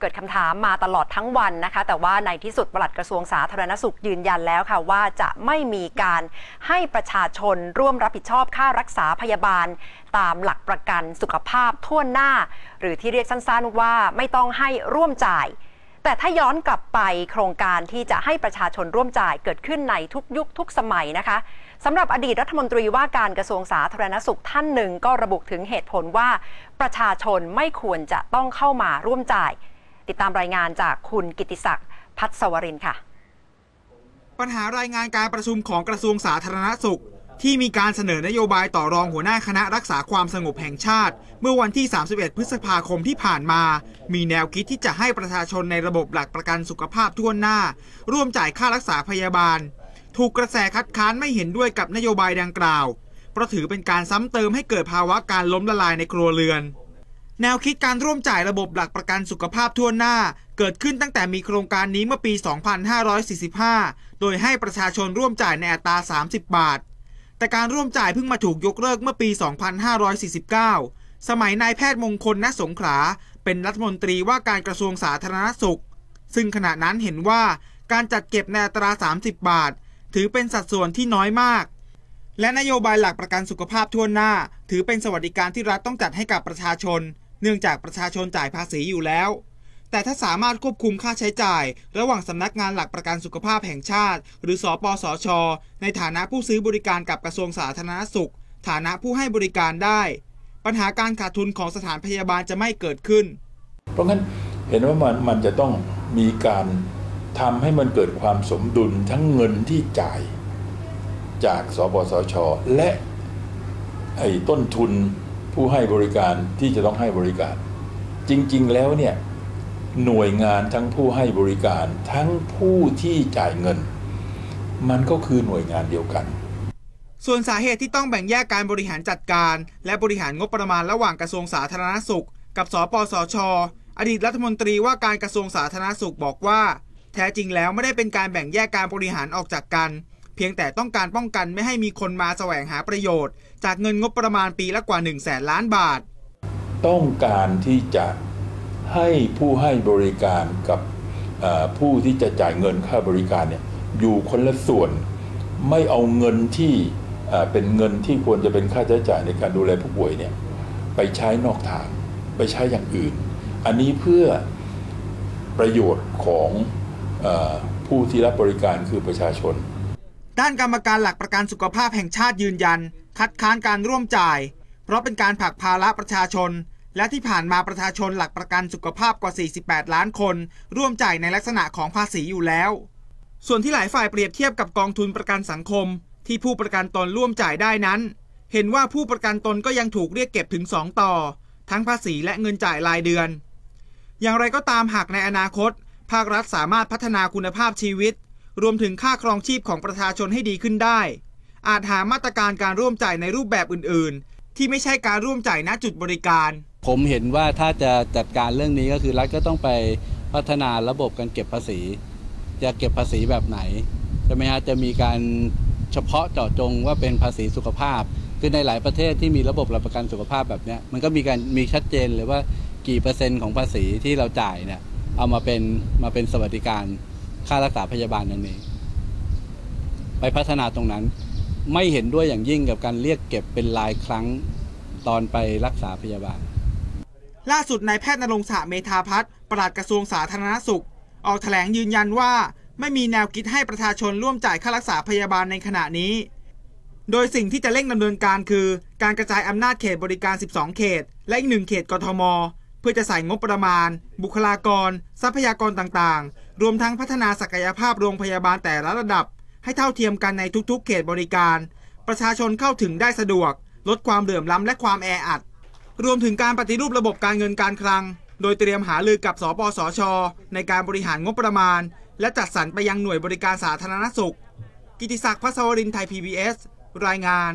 เกิดคำถามมาตลอดทั้งวันนะคะ แต่ว่าในที่สุดปลัดกระทรวงสาธารณสุขยืนยันแล้วค่ะว่าจะไม่มีการให้ประชาชนร่วมรับผิดชอบค่ารักษาพยาบาล ตามหลักประกันสุขภาพทั่วหน้า หรือที่เรียกสั้นๆว่าไม่ต้องให้ร่วมจ่าย แต่ถ้าย้อนกลับไปโครงการที่จะให้ประชาชนร่วมจ่ายเกิดขึ้นในทุกยุคทุกสมัยนะคะสำหรับอดีตรัฐมนตรีว่าการกระทรวงสาธารณสุขท่านหนึ่งก็ระบุถึงเหตุผลว่า ประชาชนไม่ควรจะต้องเข้ามาร่วมจ่าย ติดตามรายงานจากคุณกิติศักดิ์พัฒสวรินค่ะ ปัญหารายงานการประชุมของกระทรวงสาธารณสุข ที่มีการเสนอนโยบายต่อรองหัวหน้าคณะรักษาความสงบแห่งชาติ เมื่อวันที่ 31 พฤษภาคมที่ผ่านมา มีแนวคิดที่จะให้ประชาชนในระบบหลักประกันสุขภาพทั่วหน้า ร่วมจ่ายค่ารักษาพยาบาล ถูกกระแสคัดค้านไม่เห็นด้วยกับนโยบายดังกล่าวเพราะถือเป็นการซ้ำเติมให้เกิดภาวะการล้มละลายในครัวเรือน แนวคิดการร่วมจ่ายระบบหลักประกันสุขภาพทั่วหน้า เกิดขึ้นตั้งแต่มีโครงการนี้เมื่อปี 2545 โดยให้ประชาชนร่วมจ่ายในอัตรา 30 บาท แต่การร่วมจ่ายเพิ่งมาถูกยกเลิกเมื่อปี 2549 สมัยนายแพทย์มงคลณสงขลาเป็นรัฐมนตรีว่าการกระทรวงสาธารณสุข ซึ่งขณะนั้นเห็นว่าการจัดเก็บในอัตรา 30 บาท ถือเป็นสัดส่วนที่น้อยมากและนโยบายหลักประกันสุขภาพทั่วหน้า ถือเป็นสวัสดิการที่รัฐต้องจัดให้กับประชาชน เนื่องจากประชาชนจ่ายภาษีอยู่แล้ว แต่ถ้าสามารถควบคุมค่าใช้จ่าย ระหว่างสำนักงานหลักประกันสุขภาพแห่งชาติ หรือสอปสชในฐานะผู้ซื้อบริการกับกระทรวงสาธารณสุข ฐานะผู้ให้บริการได้ ปัญหาการขาดทุนของสถานพยาบาลจะไม่เกิดขึ้น เพราะงั้นเห็นว่ามันมันจะต้องมีการทำให้มันเกิดความสมดุลทั้งเงินที่จ่ายจากสปสช และไอ้ต้นทุน ผู้ให้บริการที่จะต้องให้บริการ จริงๆ แล้วเนี่ยหน่วยงานทั้งผู้ให้บริการทั้งผู้ที่จ่ายเงิน มันก็คือหน่วยงานเดียวกัน ส่วนสาเหตุที่ต้องแบ่งแยกการบริหารจัดการ และบริหารงบประมาณระหว่างกระทรวงสาธารณสุข กับสปสช อดีตรัฐมนตรีว่าการกระทรวงสาธารณสุขบอกว่า แท้จริงแล้วไม่ได้เป็นการแบ่งแยกการบริหารออกจากกัน พียงแต่ต้องการป้องกันไม่ให้มีคนมาแสวงหาประโยชน์ จากเงินงบประมาณปีละกว่า1 0 0 0 0แสนล้านบาท ต้องการที่จะให้ผู้ให้บริการกับผู้ที่จะจ่ายเงินค่าบริการเนี่ยอยู่คนละส่วน ไม่เอาเงินที่เป็นเงินที่ควรจะเป็นค่าใช้จ่ายในการดูแลผู้ป่วยเนี่ยไปใช้นอกทาง ไปใช้อย่างอื่น อันนี้เพื่อประโยชน์ของอผู้ที่รับบริการคือประชาชน ด้านกรรมการหลักประกันสุขภาพแห่งชาติยืนยัน คัดค้านการร่วมจ่าย เพราะเป็นการผลักภาระประชาชน และที่ผ่านมาประชาชนหลักประกันสุขภาพกว่า 48 ล้านคน ร่วมจ่ายในลักษณะของภาษีอยู่แล้ว ส่วนที่หลายฝ่ายเปรียบเทียบกับกองทุนประกันสังคม ที่ผู้ประกันตนร่วมจ่ายได้นั้น เห็นว่าผู้ประกันตนก็ยังถูกเรียกเก็บถึง 2 ต่อ ทั้งภาษีและเงินจ่ายรายเดือน อย่างไรก็ตามหากในอนาคต ภาครัฐสามารถพัฒนาคุณภาพชีวิต รวมถึงค่าครองชีพของประชาชนให้ดีขึ้นได้ อาจหามาตรการการร่วมจ่ายในรูปแบบอื่น ๆ ที่ไม่ใช่การร่วมจ่ายณจุดบริการ ผมเห็นว่าถ้าจะจัดการเรื่องนี้ก็คือรัฐก็ต้องไปพัฒนาระบบการเก็บภาษี จะเก็บภาษีแบบไหนใช่ไหมฮะจะมีการเฉพาะเจาะจงว่าเป็นภาษีสุขภาพ คือในหลายประเทศที่มีระบบรับประกันสุขภาพแบบนี้มันก็มีการมีชัดเจนเลยว่ากี่เปอร์เซ็นต์ของภาษีที่เราจ่ายเนี่ยเอามาเป็นมาเป็นสวัสดิการ ค่ารักษาพยาบาลนั่นเอง ไปพัฒนาตรงนั้น ไม่เห็นด้วยอย่างยิ่งกับการเรียกเก็บเป็นรายครั้งตอนไปรักษาพยาบาล ล่าสุดนายแพทย์นรงค์สหเมธาพัฒน์ปลัดกระทรวงสาธารณสุข ออกแถลงยืนยันว่าไม่มีแนวคิดให้ประชาชนร่วมจ่ายค่ารักษาพยาบาลในขณะนี้ โดยสิ่งที่จะเร่งดำเนินการคือ การกระจายอำนาจเขตบริการ 12 เขต และอีกหนึ่งเขตกทม เพื่อจะใส่งบประมาณ บุคลากร ทรัพยากรต่างๆ รวมทั้งพัฒนาศักยภาพโรงพยาบาลแต่ละระดับ ให้เท่าเทียมกันในทุกๆ เขตบริการ ประชาชนเข้าถึงได้สะดวก ลดความเหลื่อมล้ำและความแออัด รวมถึงการปฏิรูประบบการเงินการคลัง โดยเตรียมหาลือกับสปสช ในการบริหารงบประมาณ และจัดสรรไปยังหน่วยบริการสาธารณสุข กิติศักดิ์พัศวรินไทย PBS รายงาน